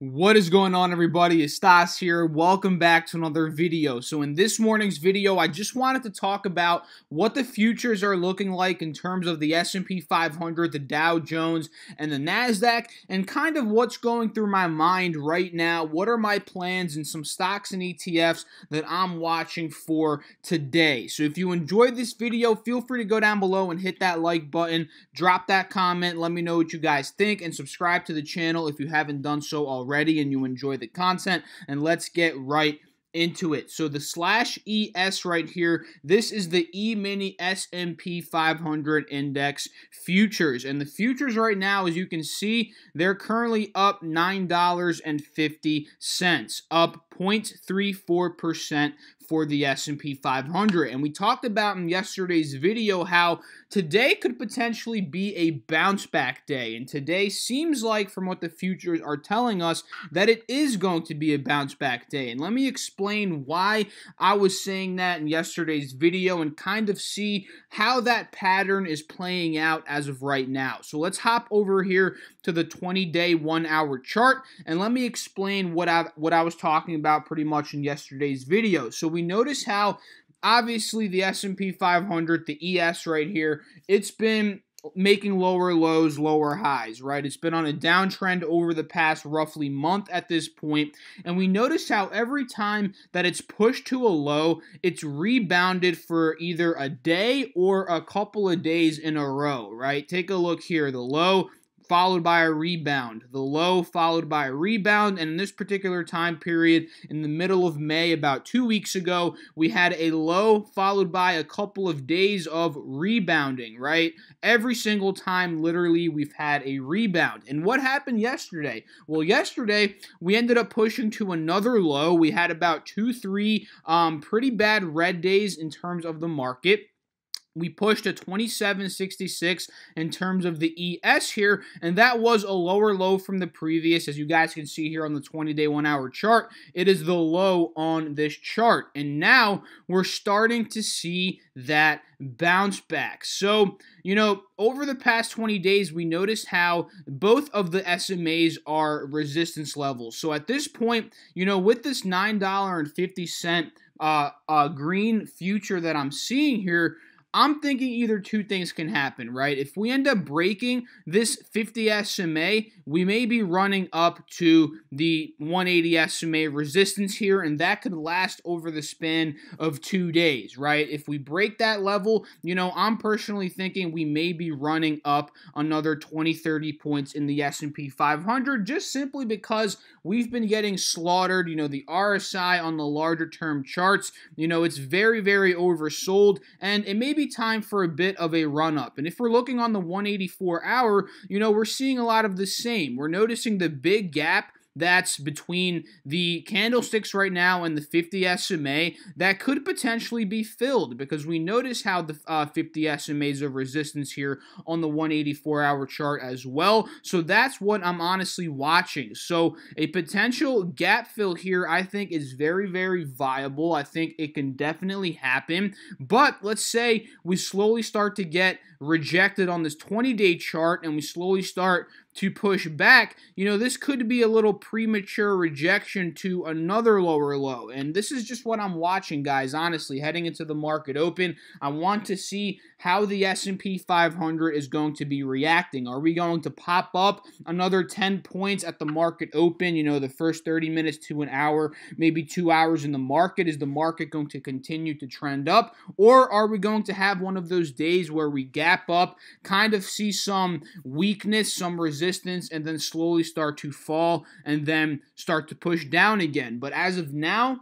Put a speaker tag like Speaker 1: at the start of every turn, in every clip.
Speaker 1: What is going on everybody? It's Stas here. Welcome back to another video. So in this morning's video, I just wanted to talk about what the futures are looking like in terms of the S&P 500, the Dow Jones, and the Nasdaq, and kind of what's going through my mind right now. What are my plans and some stocks and ETFs that I'm watching for today. So if you enjoyed this video, feel free to go down below and hit that like button, drop that comment, let me know what you guys think, and subscribe to the channel if you haven't done so already already and you enjoy the content. And let's get right into it. So the slash ES right here, this is the E-mini S&P 500 index futures. And the futures right now, as you can see, they're currently up $9.50, up 0.34% for the S&P 500. And we talked about in yesterday's video how today could potentially be a bounce back day. And today seems like from what the futures are telling us that it is going to be a bounce back day. And let me explain why I was saying that in yesterday's video and kind of see how that pattern is playing out as of right now. So let's hop over here to the 20-day 1-hour chart and let me explain what I what I was talking about pretty much in yesterday's video. So we notice how obviously the S&P 500, the ES right here, it's been making lower lows, lower highs, right? It's been on a downtrend over the past roughly month at this point, and we notice how every time that it's pushed to a low, it's rebounded for either a day or a couple of days in a row, right? Take a look here. The low followed by a rebound. The low followed by a rebound. And in this particular time period, in the middle of May, about two weeks ago, we had a low followed by a couple of days of rebounding, right? Every single time, literally, we've had a rebound. And what happened yesterday? Well, yesterday, we ended up pushing to another low. We had about two, three um, pretty bad red days in terms of the market. We pushed to 2766 in terms of the ES here, and that was a lower low from the previous. As you guys can see here on the 20 day, one hour chart, it is the low on this chart. And now we're starting to see that bounce back. So, you know, over the past 20 days, we noticed how both of the SMAs are resistance levels. So at this point, you know, with this $9.50 uh, uh, green future that I'm seeing here, I'm thinking either two things can happen, right? If we end up breaking this 50 SMA, we may be running up to the 180 SMA resistance here, and that could last over the span of two days, right? If we break that level, you know, I'm personally thinking we may be running up another 20, 30 points in the S&P 500, just simply because we've been getting slaughtered. You know, the RSI on the larger term charts, you know, it's very, very oversold, and it may be time for a bit of a run up. And if we're looking on the 184 hour, you know, we're seeing a lot of the same. We're noticing the big gap that's between the candlesticks right now and the 50 SMA that could potentially be filled because we notice how the uh, 50 SMAs of resistance here on the 184 hour chart as well. So that's what I'm honestly watching. So a potential gap fill here I think is very, very viable. I think it can definitely happen. But let's say we slowly start to get rejected on this 20 day chart and we slowly start to push back, you know, this could be a little premature rejection to another lower low. And this is just what I'm watching, guys, honestly, heading into the market open. I want to see how the S&P 500 is going to be reacting. Are we going to pop up another 10 points at the market open, you know, the first 30 minutes to an hour, maybe 2 hours in the market? Is the market going to continue to trend up or are we going to have one of those days where we gap up, kind of see some weakness, some resistance resistance and then slowly start to fall and then start to push down again. But as of now,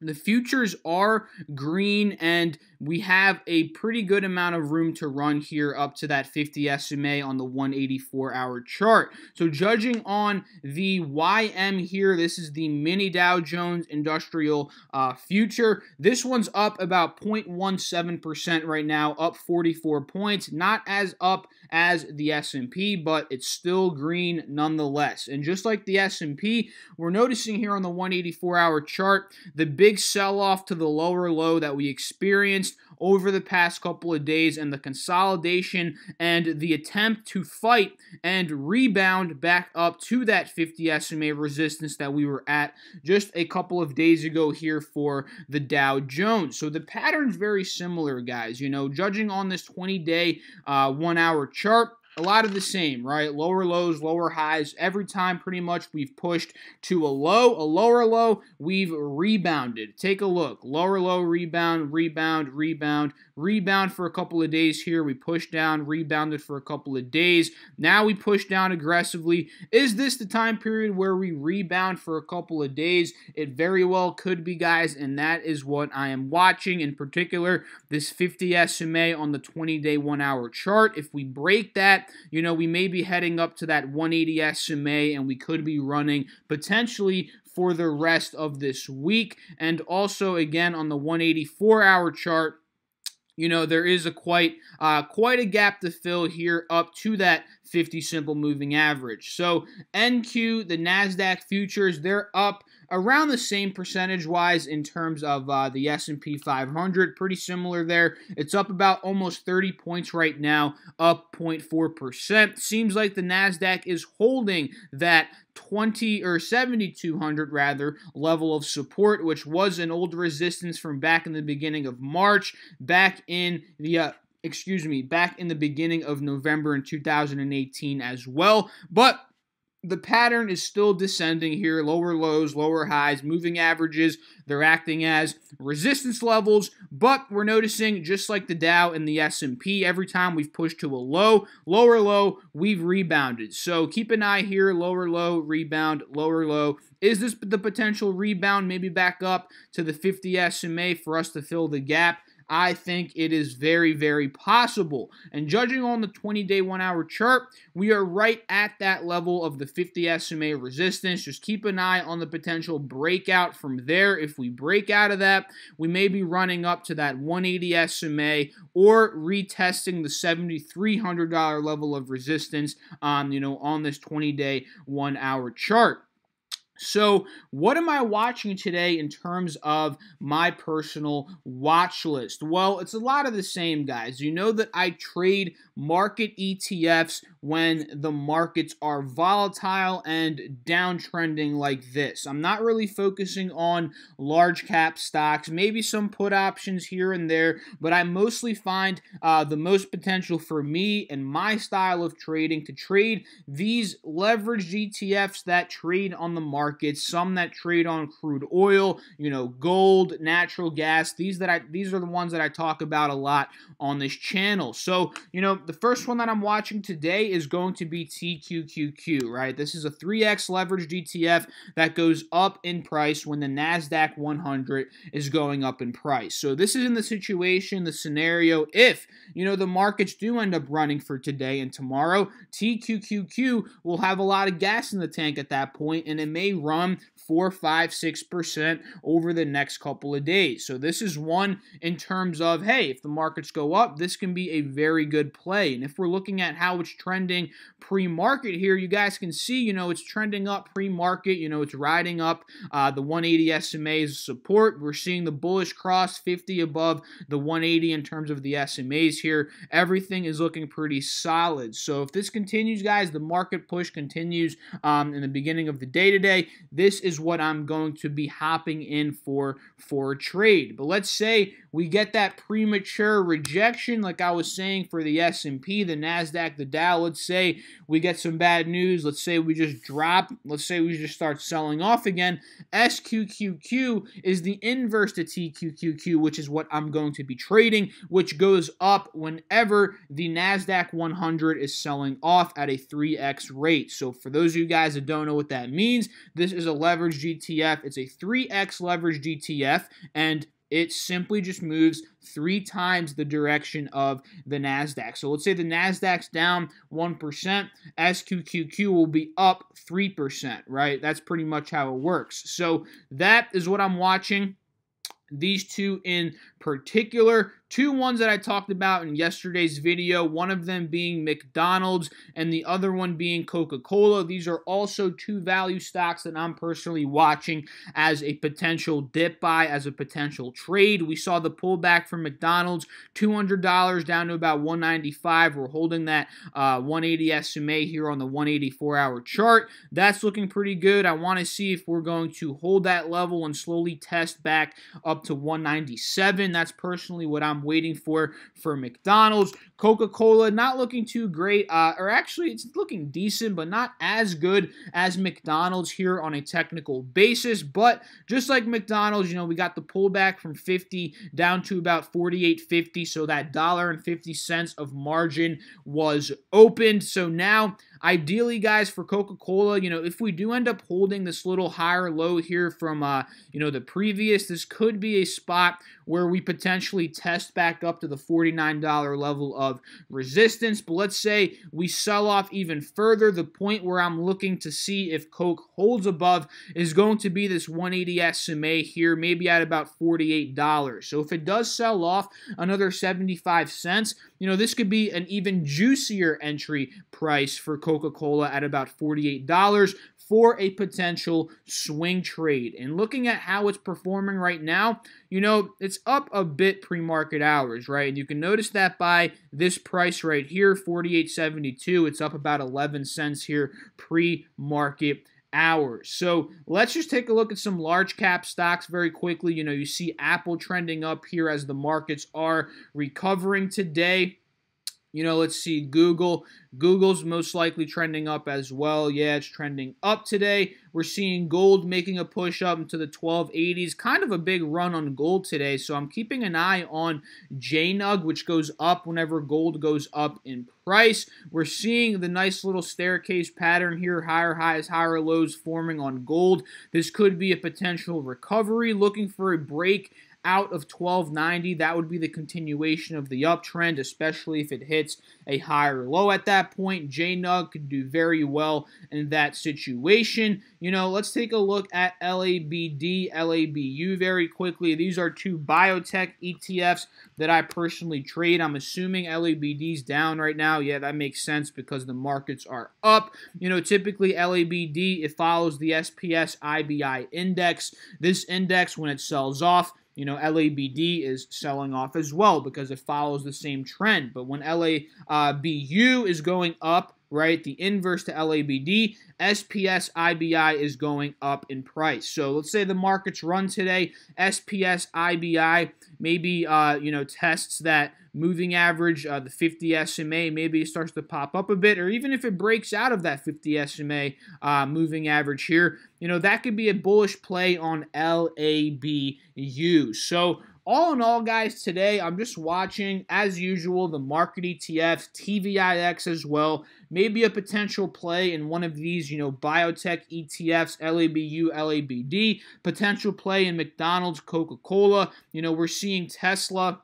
Speaker 1: the futures are green, and we have a pretty good amount of room to run here up to that 50 SMA on the 184 hour chart. So, judging on the YM here, this is the mini Dow Jones Industrial uh, Future. This one's up about 0.17% right now, up 44 points. Not as up as the S&P, but it's still green nonetheless. And just like the S&P, we're noticing here on the 184 hour chart, the big big sell off to the lower low that we experienced experienced over the past couple of days and the consolidation and the attempt to fight and rebound back up to that 50 SMA resistance that we were at just a couple of days ago here for the Dow Jones. So the pattern's very similar, guys. You know, judging on this 20 day, uh, one hour chart, a lot of the same, right? Lower lows, lower highs. Every time, pretty much, we've pushed to a low, a lower low, we've rebounded. Take a look. Lower low, rebound, rebound, rebound, rebound for a couple of days here. We pushed down, rebounded for a couple of days. Now we push down aggressively. Is this the time period where we rebound for a couple of days? It very well could be, guys, and that is what I am watching. In particular, this 50 SMA on the 20 day, one hour chart. If we break that, you know, we may be heading up to that 180 SMA and we could be running potentially for the rest of this week. And also, again, on the 184 hour chart, you know there is a quite uh, quite a gap to fill here up to that 50 simple moving average. So NQ, the Nasdaq futures, they're up around the same percentage wise in terms of uh, the S&P 500 pretty similar there. It's up about almost 30 points right now up 0.4% seems like the Nasdaq is holding that 20 or 7200 rather level of support which was an old resistance from back in the beginning of March back in the uh, excuse me back in the beginning of November in 2018 as well. But the pattern is still descending here lower lows lower highs moving averages they're acting as resistance levels but we're noticing just like the dow and the s&p every time we've pushed to a low lower low we've rebounded. So keep an eye here lower low rebound lower low. Is this the potential rebound maybe back up to the 50 sma for us to fill the gap I think it is very, very possible. And judging on the 20 day, one hour chart, we are right at that level of the 50 SMA resistance. Just keep an eye on the potential breakout from there. If we break out of that, we may be running up to that 180 SMA or retesting the $7,300 level of resistance on, you know, on this 20 day, one hour chart. So, what am I watching today in terms of my personal watch list? Well, it's a lot of the same, guys. You know that I trade market ETFs when the markets are volatile and downtrending like this. I'm not really focusing on large cap stocks, maybe some put options here and there, but I mostly find uh, the most potential for me and my style of trading to trade these leveraged ETFs that trade on the markets, some that trade on crude oil, you know, gold, natural gas. These that I these are the ones that I talk about a lot on this channel. So, you know, the first one that I'm watching today is going to be TQQQ, right? This is a 3x leveraged ETF that goes up in price when the NASDAQ 100 is going up in price. So this is in the situation, the scenario, if, you know, the markets do end up running for today and tomorrow, TQQQ will have a lot of gas in the tank at that point, and it may run 4, 5, 6% over the next couple of days. So this is one in terms of, hey, if the markets go up, this can be a very good play. And if we're looking at how it's trending pre-market here, you guys can see, you know, it's trending up pre-market. You know, it's riding up uh, the 180 SMA's support. We're seeing the bullish cross 50 above the 180 in terms of the SMAs here. Everything is looking pretty solid. So if this continues, guys, the market push continues um, in the beginning of the day today, this is what I'm going to be hopping in for for a trade. But let's say we get that premature rejection like I was saying for the S&P, the Nasdaq, the Dow. Let's say we get some bad news. Let's say we just drop. Let's say we just start selling off again. SQQQ is the inverse to TQQQ, which is what I'm going to be trading, which goes up whenever the Nasdaq 100 is selling off at a 3x rate. So for those of you guys that don't know what that means, this is a leverage ETF. It's a 3x leverage ETF and it simply just moves three times the direction of the NASDAQ. So let's say the NASDAQ's down 1%, SQQQ will be up 3%, right? That's pretty much how it works. So that is what I'm watching. These two in particular, two ones that I talked about in yesterday's video, one of them being McDonald's and the other one being Coca-Cola. These are also two value stocks that I'm personally watching as a potential dip buy, as a potential trade. We saw the pullback from McDonald's, $200 down to about 195. We're holding that uh, 180 SMA here on the 184-hour chart. That's looking pretty good. I want to see if we're going to hold that level and slowly test back up to 197. That's personally what I'm waiting for for McDonald's. Coca-Cola not looking too great, uh, or actually it's looking decent, but not as good as McDonald's here on a technical basis. But just like McDonald's, you know, we got the pullback from 50 down to about 48.50, so that dollar and 50 cents of margin was opened. So now Ideally, guys, for Coca-Cola, you know, if we do end up holding this little higher low here from, uh, you know, the previous, this could be a spot where we potentially test back up to the $49 level of resistance. But let's say we sell off even further. The point where I'm looking to see if Coke holds above is going to be this 180 SMA here, maybe at about $48. So if it does sell off another 75 cents, you know, this could be an even juicier entry price for Coca-Cola at about $48 for a potential swing trade. And looking at how it's performing right now, you know, it's up a bit pre-market hours, right? And you can notice that by this price right here, 48.72, it's up about 11 cents here pre-market hours. So let's just take a look at some large cap stocks very quickly. You know, you see Apple trending up here as the markets are recovering today. You know, let's see Google. Google's most likely trending up as well. Yeah, it's trending up today. We're seeing gold making a push up into the 1280s. Kind of a big run on gold today. So I'm keeping an eye on JNUG, which goes up whenever gold goes up in price. We're seeing the nice little staircase pattern here, higher highs, higher lows forming on gold. This could be a potential recovery. Looking for a break out of 1290. That would be the continuation of the uptrend, especially if it hits a higher low at that point. JNUG could do very well in that situation. You know, let's take a look at LABD, LABU very quickly. These are two biotech ETFs that I personally trade. I'm assuming LABD's down right now. Yeah, that makes sense because the markets are up. You know, typically LABD, it follows the SPS IBI index. This index, when it sells off, you know, LABD is selling off as well because it follows the same trend. But when LABU uh, is going up, right, the inverse to LABD, SPS IBI is going up in price. So let's say the markets run today, SPS IBI maybe uh, you know tests that moving average, uh, the 50 SMA, maybe it starts to pop up a bit, or even if it breaks out of that 50 SMA uh, moving average here, you know, that could be a bullish play on LABU. So all in all, guys, today I'm just watching, as usual, the market ETFs, TVIX as well. Maybe a potential play in one of these, you know, biotech ETFs, LABU, LABD. Potential play in McDonald's, Coca Cola. You know, we're seeing Tesla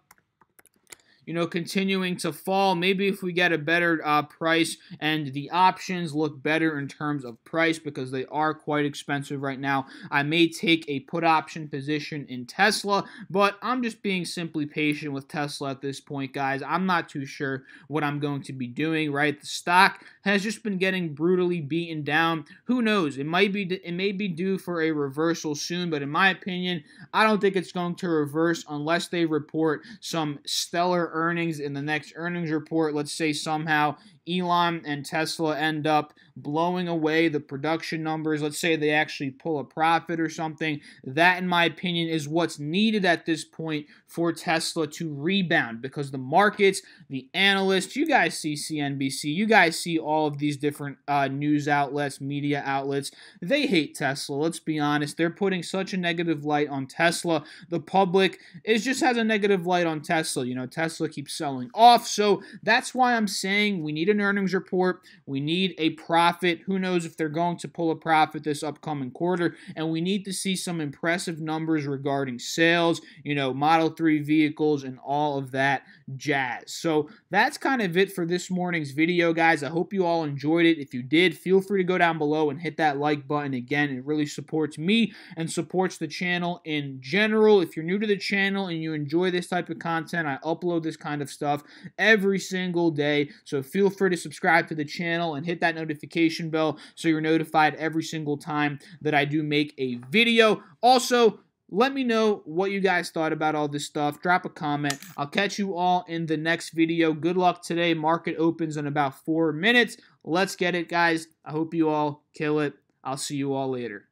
Speaker 1: you know, continuing to fall. Maybe if we get a better uh, price and the options look better in terms of price because they are quite expensive right now, I may take a put option position in Tesla, but I'm just being simply patient with Tesla at this point, guys. I'm not too sure what I'm going to be doing, right? The stock has just been getting brutally beaten down. Who knows? It might be it may be due for a reversal soon, but in my opinion, I don't think it's going to reverse unless they report some stellar earnings in the next earnings report. Let's say somehow Elon and Tesla end up blowing away the production numbers. Let's say they actually pull a profit or something. That, in my opinion, is what's needed at this point for Tesla to rebound because the markets, the analysts, you guys see CNBC, you guys see all of these different uh, news outlets, media outlets. They hate Tesla. Let's be honest. They're putting such a negative light on Tesla. The public is just has a negative light on Tesla. You know, Tesla keeps selling off. So that's why I'm saying we need an earnings report. We need a profit. Who knows if they're going to pull a profit this upcoming quarter? And we need to see some impressive numbers regarding sales, you know, Model 3 vehicles, and all of that jazz. So that's kind of it for this morning's video, guys. I hope you all enjoyed it. If you did, feel free to go down below and hit that like button. Again, it really supports me and supports the channel in general. If you're new to the channel and you enjoy this type of content, I upload this kind of stuff every single day. So feel free to subscribe to the channel and hit that notification bell so you're notified every single time that I do make a video. Also, let me know what you guys thought about all this stuff. Drop a comment. I'll catch you all in the next video. Good luck today. Market opens in about four minutes. Let's get it, guys. I hope you all kill it. I'll see you all later.